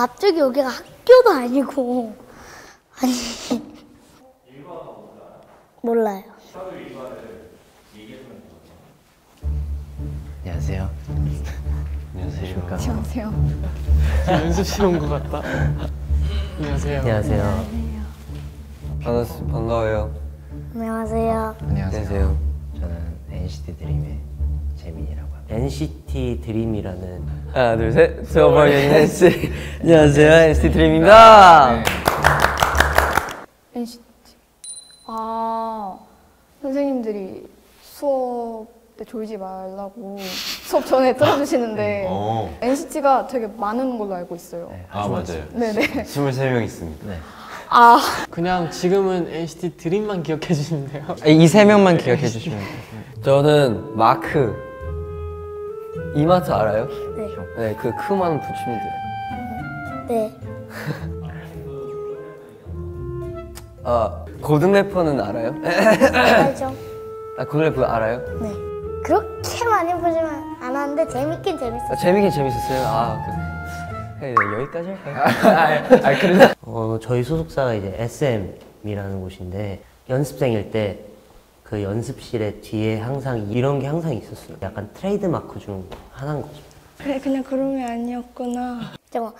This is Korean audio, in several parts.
갑자기 여기가 학교도 아니고 아니 몰라요. 안녕하세요. 안녕하세요. 안녕하세요. 연습실 온 것 같다. 안녕하세요. 안녕하세요. 반갑, 반가워요. 안녕하세요. 안녕하세요. 저는 NCT 드림의 재민이라고 합니다. NCT DREAM이라는 하나, 둘, 셋. 수업을 NCT. 안녕하세요. NCT 드림입니다. NCT. 아, 선생님들이 수업 때 졸지 말라고 수업 전에 들어주시는데 어. NCT가 되게 많은 걸로 알고 있어요. 아 맞아요. 네네. 23명 있습니다. 네. 아, 그냥 지금은 NCT 드림만 기억해 주시면 돼요. 이 세 명만 기억해 주시면 돼요. 저는 마크. 이마트 알아요? 네. 네, 그 크만 붙이면 돼요. 네. 아, 고등 래퍼는 알아요? 알죠? 아, 고등 래퍼 알아요? 네. 그렇게 많이 보지만 않았는데 재밌긴 재밌어요. 아, 재밌긴 재밌었어요. 아, 그, 네, 여기까지 할까요? 아, 그래서 어, 저희 소속사가 이제 SM이라는 곳인데 연습생일 때 그 연습실에 뒤에 항상 이런 게 항상 있었어요. 약간 트레이드 마크 중 하나인 거죠. 그래, 그냥 그런 게 아니었구나. 잠깐.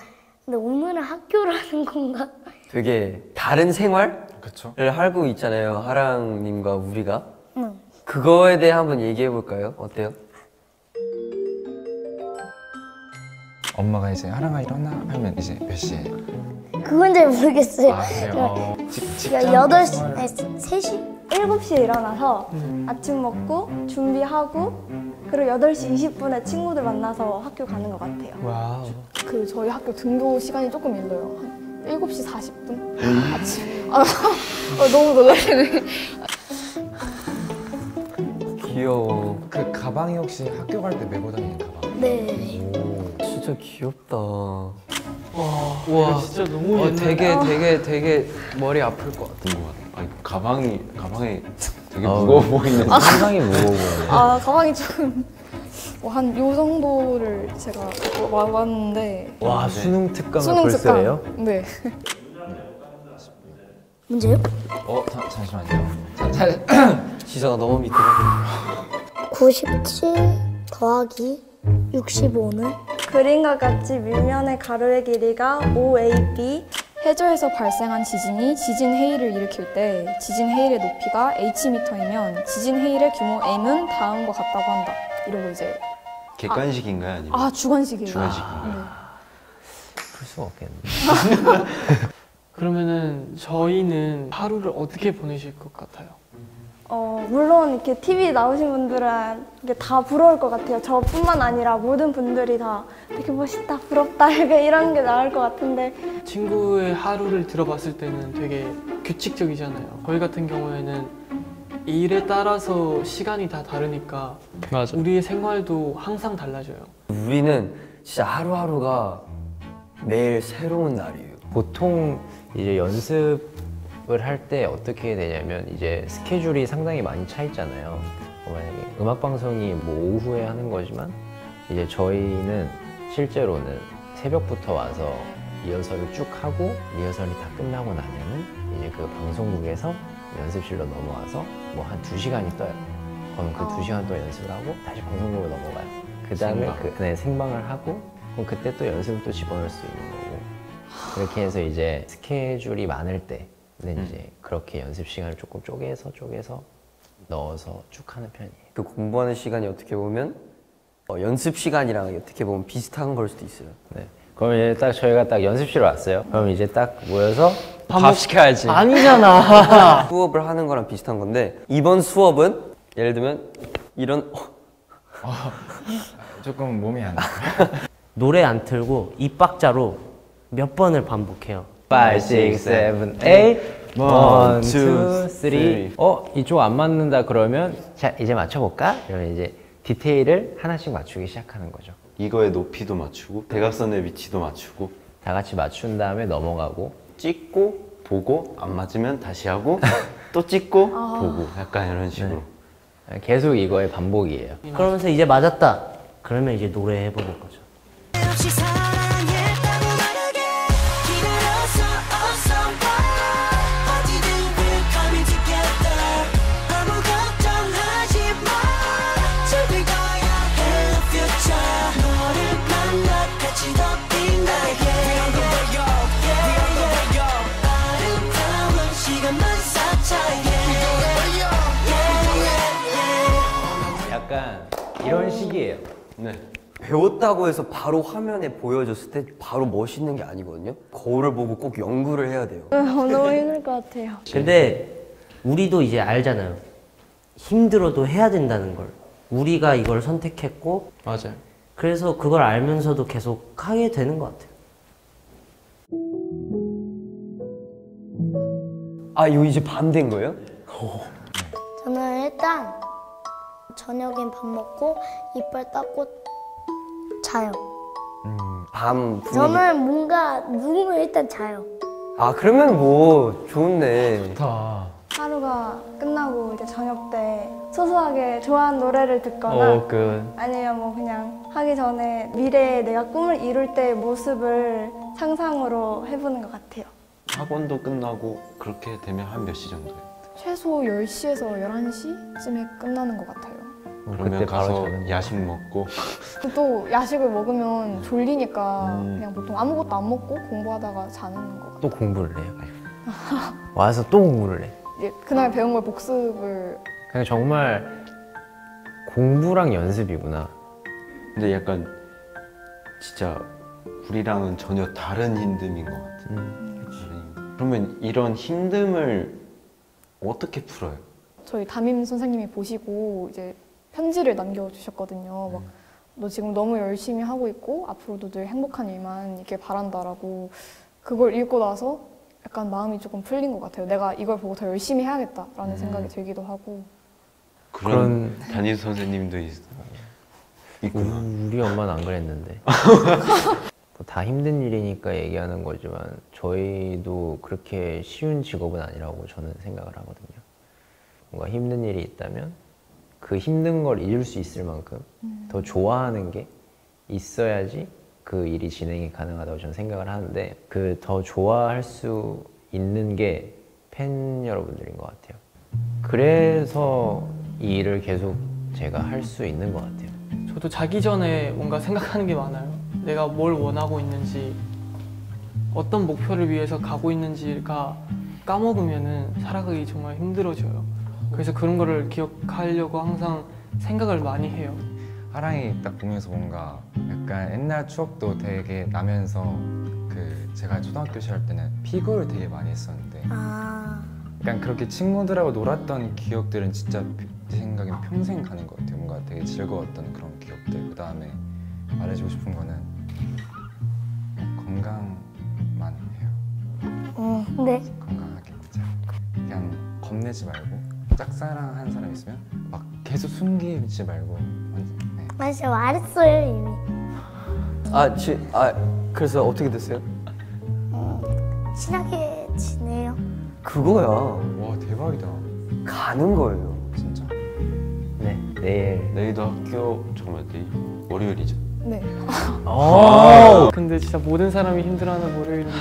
근데 오늘은 학교라는 건가? 되게 다른 생활을 그렇죠. 하고 있잖아요. 하랑님과 우리가. 응. 그거에 대해 한번 얘기해 볼까요? 어때요? 엄마가 이제 하랑아 일어나 하면 이제 몇 시에? 그건 잘 모르겠어요. 아 그래요? 어, 직, 직장? 8시, 아니 3시? 7시에 일어나서 아침 먹고 준비하고 그리고 8시 20분에 친구들 만나서 학교 가는 것 같아요. wow. 그 저희 학교 등교 시간이 조금 일러요. 한 7시 40분? 아침. 아, 어, 너무 놀라시네. 귀여워. 그 가방이 혹시 학교 갈 때 메고 다니는 가방? 네. 진짜 귀엽다. 와, 진짜 너무 어. 되게 되게 되게 머리 아플 것 같아. 것 같아요. 아니 가방이 가방에 되게 아, 무거워 보이는. 상당히 무거워 보여요. 아, 가방이 좀. 뭐한 요 정도를 제가 와봤는데. 와 수능 특강을 수능 벌써예요? 특강. 네. 문제요? 어 자, 잠시만요. 자, 자, 지성아 너무 가. 97 더하기 65는? 그림과 같이 밑면의 가로의 길이가 5AB 해저에서 발생한 지진이 지진 해일을 일으킬 때 지진 해일의 높이가 hm이면 지진 해일의 규모 m은 다음과 같다고 한다. 이러고 이제 객관식인가요 아니면? 아 주관식이에요. 주관식인가요? 풀 수가 없겠네. 그러면은 저희는 하루를 어떻게 보내실 것 같아요? 어, 물론 이렇게 TV 나오신 분들은 이게 다 부러울 것 같아요. 저뿐만 아니라 모든 분들이 다 되게 멋있다, 부럽다 이렇게 이런 게 나올 것 같은데 친구의 하루를 들어봤을 때는 되게 규칙적이잖아요. 저희 같은 경우에는 일에 따라서 시간이 다 다르니까 맞아. 우리의 생활도 항상 달라져요. 우리는 진짜 하루하루가 매일 새로운 날이에요. 보통 이제 연습 을 할 때 어떻게 되냐면 이제 스케줄이 상당히 많이 차 있잖아요. 뭐 만약에 음악 방송이 뭐 오후에 하는 거지만 이제 저희는 실제로는 새벽부터 와서 리허설을 쭉 하고 리허설이 다 끝나고 나면은 이제 그 방송국에서 연습실로 넘어와서 뭐 한 두 시간이 떠요. 그럼 그 두 시간 동안 연습을 하고 다시 방송국으로 넘어가요. 그 다음에 생방. 그, 네, 생방을 하고 그럼 그때 또 연습을 또 집어넣을 수 있는 거고 그렇게 해서 이제 스케줄이 많을 때 는 이제 그렇게 연습 시간을 조금 쪼개서 쪼개서 넣어서 쭉 하는 편이에요. 그 공부하는 시간이 어떻게 보면 어, 연습 시간이랑 어떻게 보면 비슷한 걸 수도 있어요. 네. 그럼 이제 딱 저희가 딱 연습실 왔어요. 그럼 이제 딱 모여서 밥 시켜야지. 아니잖아. 수업을 하는 거랑 비슷한 건데 이번 수업은 예를 들면 이런 어, 조금 몸이 안 돼. 노래 안 틀고 이 박자로 몇 번을 반복해요. 5, 6, 7, 8 1, 2, 3 어? 이쪽 안 맞는다 그러면 자 이제 맞춰볼까? 이러면 이제 디테일을 하나씩 맞추기 시작하는 거죠. 이거의 높이도 맞추고 대각선의 위치도 맞추고 다 같이 맞춘 다음에 넘어가고 찍고 보고 안 맞으면 다시 하고 또 찍고 보고 약간 이런 식으로. 계속 이거의 반복이에요. 그러면서 이제 맞았다. 그러면 이제 노래 해보는 거죠. 이런 식이에요. 네. 배웠다고 해서 바로 화면에 보여줬을 때 바로 멋있는 게 아니거든요. 거울을 보고 꼭 연구를 해야 돼요. 어, 너무 힘들 것 같아요. 근데 우리도 이제 알잖아요. 힘들어도 해야 된다는 걸. 우리가 이걸 선택했고 맞아요. 그래서 그걸 알면서도 계속 하게 되는 것 같아요. 아 이거 이제 밤 된 거예요? 저는 일단 저녁엔 밥 먹고 이빨 닦고 자요. 밤 분위기. 저는 뭔가 누우면 일단 자요. 아 그러면 뭐 좋네. 하루가 끝나고 이제 저녁 때 소소하게 좋아하는 노래를 듣거나 어, 그 아니면 뭐 그냥 하기 전에 미래에 내가 꿈을 이룰 때의 모습을 상상으로 해보는 것 같아요. 학원도 끝나고 그렇게 되면 한 몇 시 정도예요? 최소 10시에서 11시쯤에 끝나는 것 같아요. 그러면 그때 바로 가서 야식 먹고 또 야식을 먹으면 졸리니까 음. 그냥 보통 아무것도 안 먹고 공부하다가 자는 것 같아요. 또 공부를 해요. 와서 또 공부를 해. 이제 그날 배운 걸 복습을 그냥 정말 공부랑 연습이구나. 근데 약간 진짜 우리랑은 전혀 다른 힘듦인 것 같아요. 음. 다른. 그러면 이런 힘듦을 어떻게 풀어요? 저희 담임 선생님이 보시고 이제 편지를 남겨주셨거든요. 막 너 지금 너무 열심히 하고 있고 앞으로도 늘 행복한 일만 있길 바란다라고 그걸 읽고 나서 약간 마음이 조금 풀린 것 같아요. 내가 이걸 보고 더 열심히 해야겠다라는 생각이 들기도 하고 그런 담임 선생님도 있, 있구나. 우- 우리 엄마는 안 그랬는데. 뭐다 힘든 일이니까 얘기하는 거지만 저희도 그렇게 쉬운 직업은 아니라고 저는 생각을 하거든요. 뭔가 힘든 일이 있다면 그 힘든 걸 이룰 수 있을 만큼 더 좋아하는 게 있어야지 그 일이 진행이 가능하다고 저는 생각을 하는데 그 더 좋아할 수 있는 게 팬 여러분들인 것 같아요. 그래서 이 일을 계속 제가 할 수 있는 것 같아요. 저도 자기 전에 뭔가 생각하는 게 많아요. 내가 뭘 원하고 있는지, 어떤 목표를 위해서 가고 있는지가 까먹으면은 살아가기 정말 힘들어져요. 그래서 그런 거를 기억하려고 항상 생각을 많이 해요. 하랑이 딱 보면서 뭔가 약간 옛날 추억도 되게 나면서 그 제가 초등학교 시절 때는 피구를 되게 많이 했었는데 아, 약간 그렇게 친구들하고 놀았던 기억들은 진짜 제 생각엔 평생 가는 것 같아요. 뭔가 되게 즐거웠던 그런 기억들. 그 다음에 말해주고 싶은 거는 건강만 해요. 어, 네. 건강하게 잘. 그냥 겁내지 말고 짝사랑하는 사람 있으면 막 계속 숨기지 말고 완전- 네. 맞아, 말했어요, 이미. 아, 지, 아 그래서 어떻게 됐어요? 친하게 지내요. 그거야. 와 대박이다. 가는 거예요. 진짜. 네, 내일. 내일도 학교 잠깐만 내일 월요일이죠. 네. 근데 진짜 모든 사람이 힘들어하는 월요일인데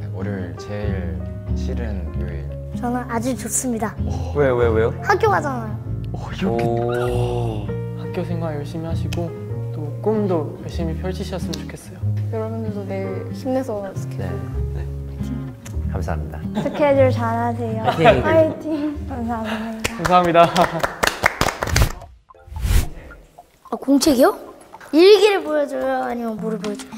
네, 월요일 제일 싫은 요일. 저는 아주 좋습니다. 왜, 왜, 왜요? 학교 가잖아요. 오. 학교 생활 열심히 하시고 또 꿈도 열심히 펼치셨으면 좋겠어요. 여러분들도 내일 힘내서 스케줄 네. 감사합니다. 스케줄 잘하세요. 화이팅! 화이팅! 감사합니다. 감사합니다. 아, 공책이요? 일기를 보여줘요? 아니면 뭐를 보여줘요?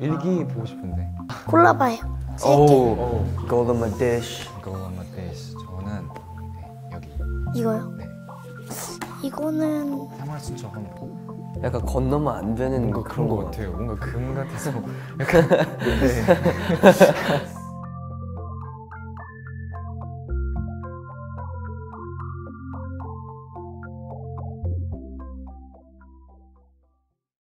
일기 보고 싶은데. 골라봐요. 오. Go on my dish. Go on my days. 저는 네, 여기 이거요? 네. 이거는 생활수처럼 약간 건너면 안 되는 뭔가 거 그런 것 같아요. 같아요. 뭔가 금 같아서 약간 네.